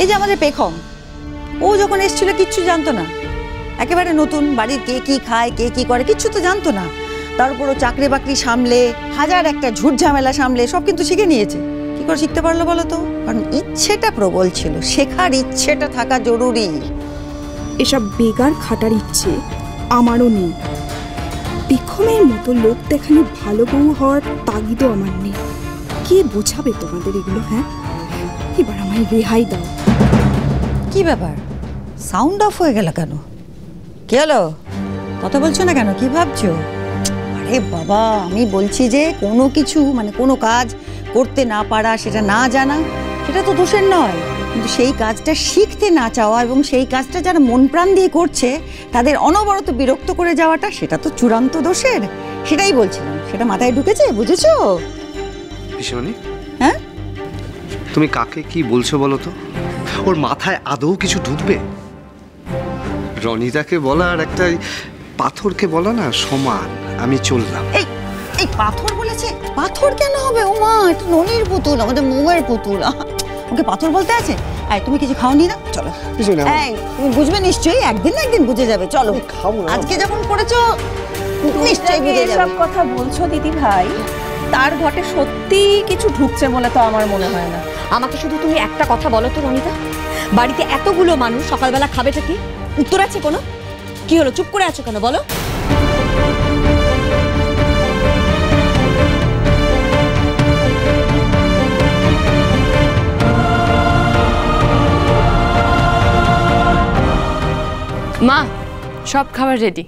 এই যে আমাদের পেখম। ও যখন এসেছিল, কিচ্ছু জানতো না। একেবারে নতুন, বাড়ির কে কি খায়, কে কি করে, কিচ্ছু তো জানতো না। তার উপর ও চাকরি বাকরি সামলে, হাজার একটা ঝুট ঝামেলা সামলে, সব কিন্তু শিখে নিয়েছে। কি করে শিখতে পারল বলো তো? কারণ ইচ্ছেটা প্রবল ছিল, শেখার ইচ্ছেটা থাকা জরুরি। এসব বেগার খাটার ইচ্ছে আমারও নেই। বিক্ষমের মতো লোক দেখানো ভালো বউ হওয়ার তাগিদও আমার নেই। কে বোঝাবে তোমাদের এগুলো হ্যাঁ? এবার আমায় রেহাই দাও। কি ব্যাপার? সাউন্ড অফ হয়ে গেল কেন? কি হলো? কথা বলছো না কেন? কি ভাবছ? আরে বাবা আমি বলছি যে কোনো কিছু মানে কোনো কাজ করতে না পারা সেটা না জানা সেটা তো দোষের নয়। কিন্তু সেই কাজটা শিখতে না চাওয়া এবং সেই কাজটা যারা মন প্রাণ দিয়ে করছে তাদের অনবরত বিরক্ত করে যাওয়াটা সেটা তো চূড়ান্ত দোষের। সেটাই বলছিলাম। সেটা মাথায় ঢুকেছে? বুঝেছ? পিসিমণি? তুমি কাকে কি বলছো বলো তো? ওর মাথায় আদৌ কিছু ঢুকবে? রনিতাকে বলা আর একটা এই পাথরকে বলা না সমান। আমি চললাম। এই এই পাথর বলেছে? পাথর কেন হবে? ও মা এটা ননির পুতুল আমাদের মৌয়ের পুতুল। আহা, ওকে পাথর বলতে আছে? এই তুমি কিছু খাওনি না? চলো। পিসিমণি আমার- এই তুমি বুঝবে নিশ্চয়ই একদিন না একদিন বুঝে যাবে। চলো। খাব না। আজকে যখন করেছ নিশ্চয়ই বুঝে যাবে। কথা বলছো দিদি ভাই তার ঘটে সত্যি কিছু ঢুকছে বলে তো আমার মনে হয় না। আমাকে শুধু তুমি একটা কথা বলো তো, রনিতা। বাড়িতে এতগুলো মানুষ সকালবেলা খাবেটা কি? উত্তর আছে কোনো? কি হলো, চুপ করে আছো কেন, বলো। মা, সব খাবার রেডি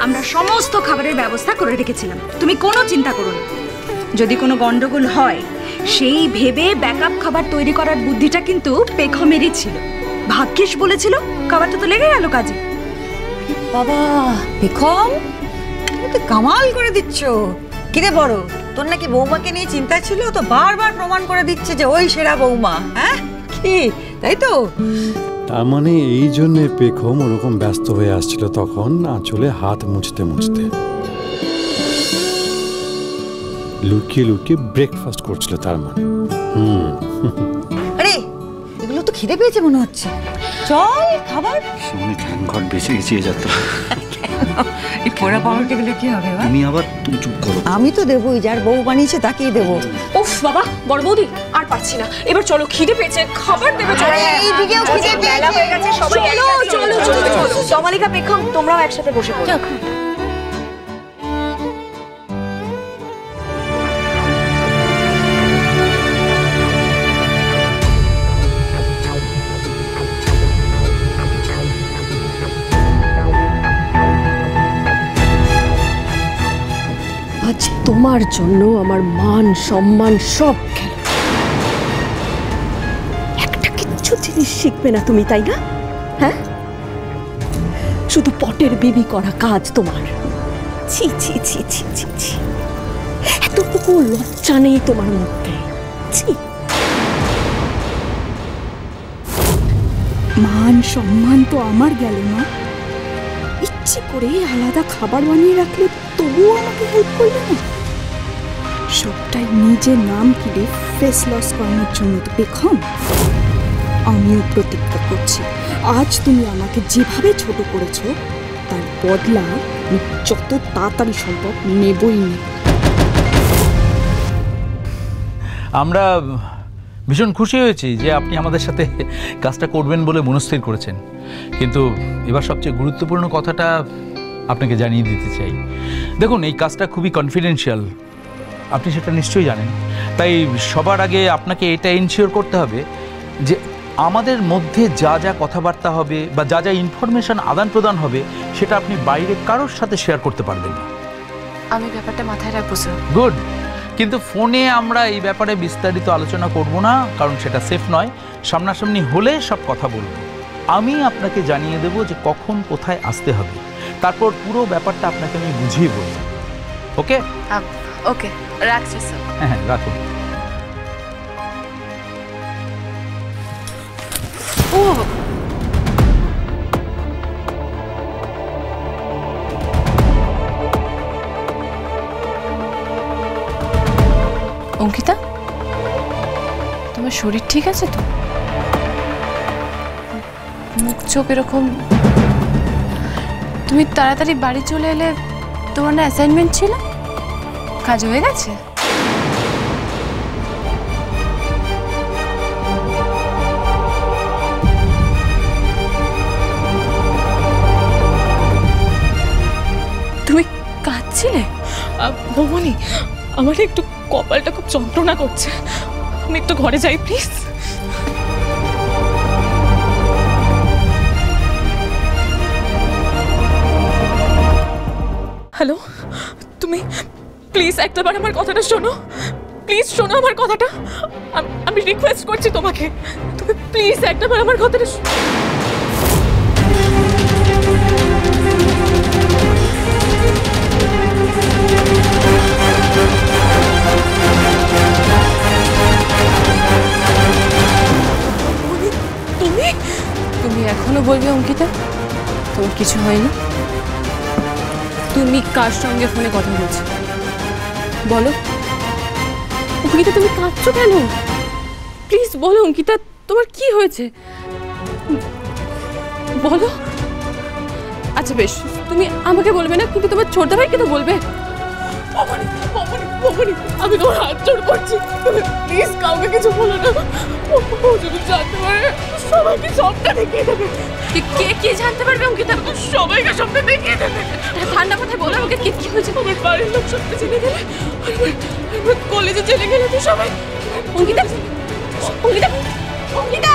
আমরা সমস্ত খাবারের ব্যবস্থা করে রেখেছিলাম। তুমি কোনো চিন্তা করো না। যদি কোনো গন্ডগোল হয়, সেই ভেবে ব্যাকআপ খাবার তৈরি করার বুদ্ধিটা কিন্তু পেখমেরই ছিল। ভাগ্যিস বলেছিল, খাবারটা তো লেগে গেল কাজে। বাবা, পেখম কামাল করে দিচ্ছ। কিরে বড়, তোর নাকি বৌমাকে নিয়ে চিন্তা ছিল? তো বারবার প্রমাণ করে দিচ্ছে যে ওই সেরা বৌমা হ্যাঁ? কি, তাই তো? তার মানে এই জন্যে পেখম ওরকম ব্যস্ত হয়ে আসছিল তখন আঁচলে হাত মুছতে মুছতে। লুকিয়ে লুকিয়ে ব্রেকফাস্ট করছিল তার মানে। হুম। আরে এগুলো তো খিদে পেয়েছে মনে হচ্ছে। চল খাবার। সামনে থ্যাংক গড বেঁচে গেছি এ যাত্রা। এই পোড়া পাউরুটিগুলো কি হবে বা? তুমি আবার তুমি চুপ করো। আমি তো দেবোই যার বউ বানিয়েছে তাকেই দেবো। উফ বাবা বড় বৌদি আর পাচ্ছি না। এবার চলো খিদে পেয়েছে খাবার দেবে চলো। এইদিকেও খিদে পেয়েছে হয়ে গেছে সবাই চলো চলো চলো চলো জমালিকা পেখম তোমরাও একসাথে বসে পড়ো। তোমার জন্য আমার মান, সম্মান সব গেল একটা কিচ্ছু জিনিস শিখবে না তুমি, তাই না? হ্যাঁ? শুধু পটের বিবি করা কাজ তোমার। ছি ছি ছি ছি ছি ছি। এতটুকু লজ্জা নেই তোমার মধ্যে। ছি। মান, সম্মান তো আমার গেল না ইচ্ছে করে আলাদা খাবার বানিয়ে রাখলে তবুও আমাকে হেল্প করবে না? সবটাই নিজের নাম কিনে ফেস লস করানোর জন্য তো বেক্ষম আমিও প্রতিজ্ঞা করছি, আজ তুমি আমাকে যেভাবে ছোট করেছ, তার বদলা আমি যত তাড়াতাড়ি সম্ভব নেবই নেব আমরা ভীষণ খুশি হয়েছি যে আপনি আমাদের সাথে কাজটা করবেন বলে মনস্থির করেছেন। কিন্তু এবার সবচেয়ে গুরুত্বপূর্ণ কথাটা আপনাকে জানিয়ে দিতে চাই। দেখুন, এই কাজটা খুবই কনফিডেন্সিয়াল আপনি সেটা নিশ্চয়ই জানেন। তাই সবার আগে আপনাকে এটা ইনশিওর করতে হবে যে আমাদের মধ্যে যা যা কথাবার্তা হবে বা যা যা ইনফরমেশন আদান প্রদান হবে সেটা আপনি বাইরে কারোর সাথে শেয়ার করতে পারবেন না। আমি ব্যাপারটা মাথায় রাখব স্যার গুড কিন্তু ফোনে আমরা এই ব্যাপারে বিস্তারিত আলোচনা করব না কারণ সেটা সেফ নয়। সামনাসামনি হলে সব কথা বলব। আমি আপনাকে জানিয়ে দেব যে কখন কোথায় আসতে হবে। তারপর পুরো ব্যাপারটা আপনাকে আমি বুঝিয়ে বলব। ওকে ওকে রাখছি স্যার। হ্যাঁ হ্যাঁ রাখুন। অঙ্কিতা তোমার শরীর ঠিক আছে তো? মুখ চোখ এরকম? তুমি তাড়াতাড়ি বাড়ি চলে এলে তোমার না অ্যাসাইনমেন্ট ছিল? কাজ হয়ে গেছে? তুমি কাঁদছিলে? ভৌমনি আমার একটু কপালটা খুব যন্ত্রণা করছে। আমি একটু ঘরে যাই, প্লিজ। হ্যালো, তুমি প্লিজ একটাবার আমার কথাটা শোনো। প্লিজ শোনো আমার কথাটা। আমি রিকোয়েস্ট করছি তোমাকে। তুমি প্লিজ একটাবার আমার কথাটা তুমি? তুমি এখনও বলবে অঙ্কিতা? তোমার কিছু হয়নি? তুমি কার সঙ্গে ফোনে কথা বলছো? বলো। অঙ্কিতা তুমি কাঁদছো কেন? প্লিজ বলো অঙ্কিতা তোমার কি হয়েছে? বলো। আচ্ছা বেশ তুমি আমাকে বলবে না কিন্তু তোমার ছোট ভাইকে তো বলবে। আমি তোমার হাত জোড় করছি। তুমি প্লিজ কাউকে কিছু বলো না। ও ও যদি জানতে পারে সবাইকে সবটা দেখিয়ে দেবে। কে কে কে জানতে পারবে অঙ্কিতা? সবাইকে সবটা দেখিয়ে দেবে। আমার বাড়ির লোক সবটা জেনে গেলে আমার- কলেজে জেনে গেলে তো সবাই অঙ্কিতা! অঙ্কিতা! অঙ্কিতা!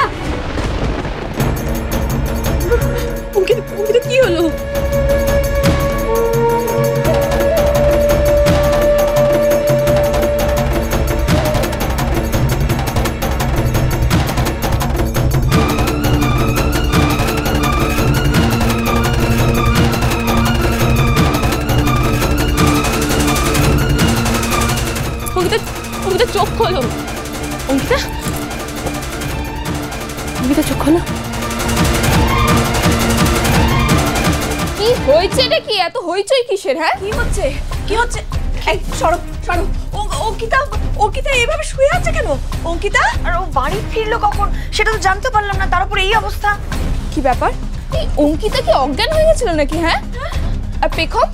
অঙ্কিতা অঙ্কিতা, কি হলো? কি হয়েছে রে কি? এত হইচই কিসের হ্যাঁ? কি হচ্ছে? কি হচ্ছে? এই সরো সরো। ও- অঙ্কিতা অঙ্কিতা এভাবে শুয়ে আছে কেন? অঙ্কিতা? আর ও বাড়ি ফিরলো কখন? সেটা তো জানতে পারলাম না তার উপর এই অবস্থা। কি ব্যাপার? এই অঙ্কিতা কি অজ্ঞান হয়ে গেছিল নাকি হ্যাঁ? আর পেখম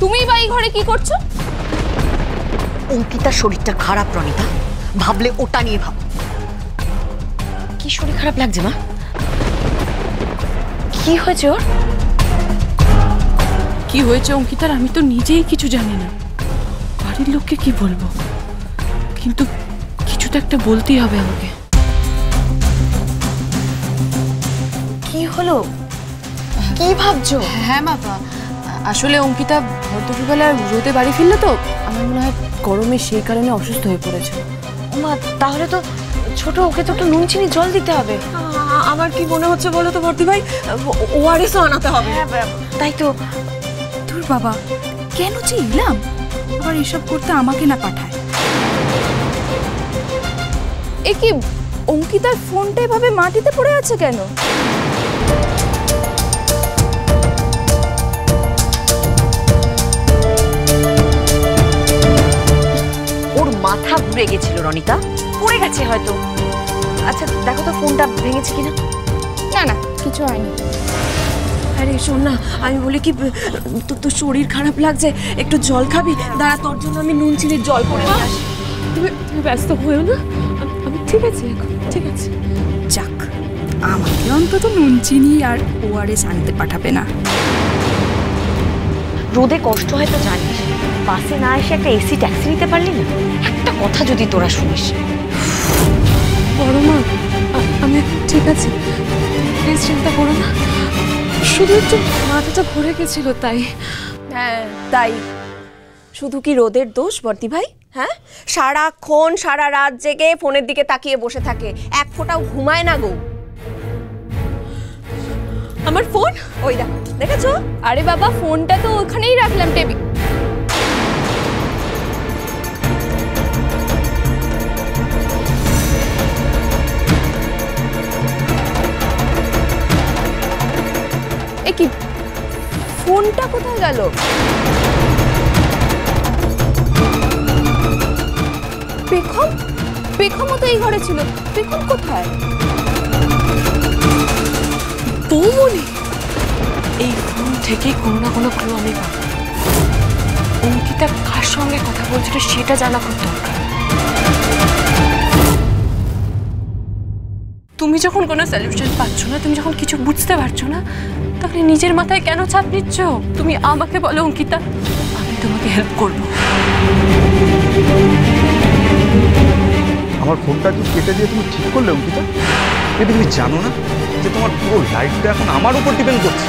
তুমি বা এই ঘরে কি করছ? অঙ্কিতার শরীরটা খারাপ রনিতা। ভাবলে ওটা নিয়ে ভাব। কি শরীর খারাপ লাগছে মা? কি হয়েছে ওর? কি হয়েছে অঙ্কিতার আমি তো নিজেই কিছু জানি না। বাড়ির লোককে কি বলব? কিন্তু কিছু তো একটা বলতেই হবে আমাকে। কি হলো? কি ভাবছ? হ্যাঁ বাবা আসলে অঙ্কিতা ভর দুপুরবেলা রোদে বাড়ি ফিরলো তো আমার মনে হয় গরমে সেই কারণে অসুস্থ হয়ে পড়েছে। মা তাহলে তো ছোট ওকে তো একটু নুন চিনি জল দিতে হবে। আমার কি মনে হচ্ছে বলো তো ভর্তি ভাই? ওআরএসও আনাতে হবে। তাই তো তোর বাবা কেন যে এলাম? আবার এসব করতে আমাকে না পাঠায়। এ কি অঙ্কিতার ফোনটা এভাবে মাটিতে পড়ে আছে কেন? ওর মাথা ঘুরে গেছিল রনিতা। পড়ে গেছে হয়তো। আচ্ছা দেখো তো ফোনটা ভেঙেছে কিনা। না না কিছু হয়নি। আরে শোন না আমি বলি কি তোর তো শরীর খারাপ লাগছে একটু জল খাবি? দাঁড়া তোর জন্য আমি নুন চিনির জল করে নিয়ে আসি। তুমি তুমি ব্যস্ত হয়েও না? আমি- আমি ঠিক আছি এখন ঠিক আছে। যাক আমাকে অন্তত নুন চিনি আর ওআরএস আনতে পাঠাবে না। রোদে কষ্ট হয় তো জানিস বাসে না এসে একটা এসি ট্যাক্সি নিতে পারলি না? একটা কথা যদি তোরা শুনিস। বড় মা আমি ঠিক আছি। প্লিজ চিন্তা করো না। শুধু একটু মাথাটা ঘুরে গেছিল তাই। হ্যাঁ তাই। শুধু কি রোদের দোষ বর্তি ভাই? হ্যাঁ? সারাক্ষণ সারা রাত জেগে ফোনের দিকে তাকিয়ে বসে থাকে। এক ফোঁটাও ঘুমায় না গো। আমার ফোন? ওই দেখো দেখেছ? আরে বাবা ফোনটা তো ওখানেই রাখলাম টেবিল গেল। পেখম? পেখমও তো এই ঘরে ছিল। পেখম কোথায়? বৌমনি এই ফোন থেকে কোনো না কোনো ক্লু আমি পাবো। অঙ্কিতা কার সঙ্গে কথা বলছিল সেটা জানা খুব দরকার। তুমি যখন কোনো সলিউশন পাচ্ছ না, তুমি যখন কিছু বুঝতে পারছ না তাহলে নিজের মাথায় কেন চাপ নিচ্ছ তুমি আমাকে বলো অঙ্কিতা। আমি তোমাকে হেল্প করব। আমার ফোনটা কি কেটে দিয়ে তুমি ঠিক করলে অঙ্কিতা। এ তুমি জানো না যে তোমার পুরো লাইফটা এখন আমার উপর ডিপেন্ড করছে।